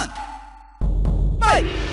on! Mike!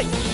い。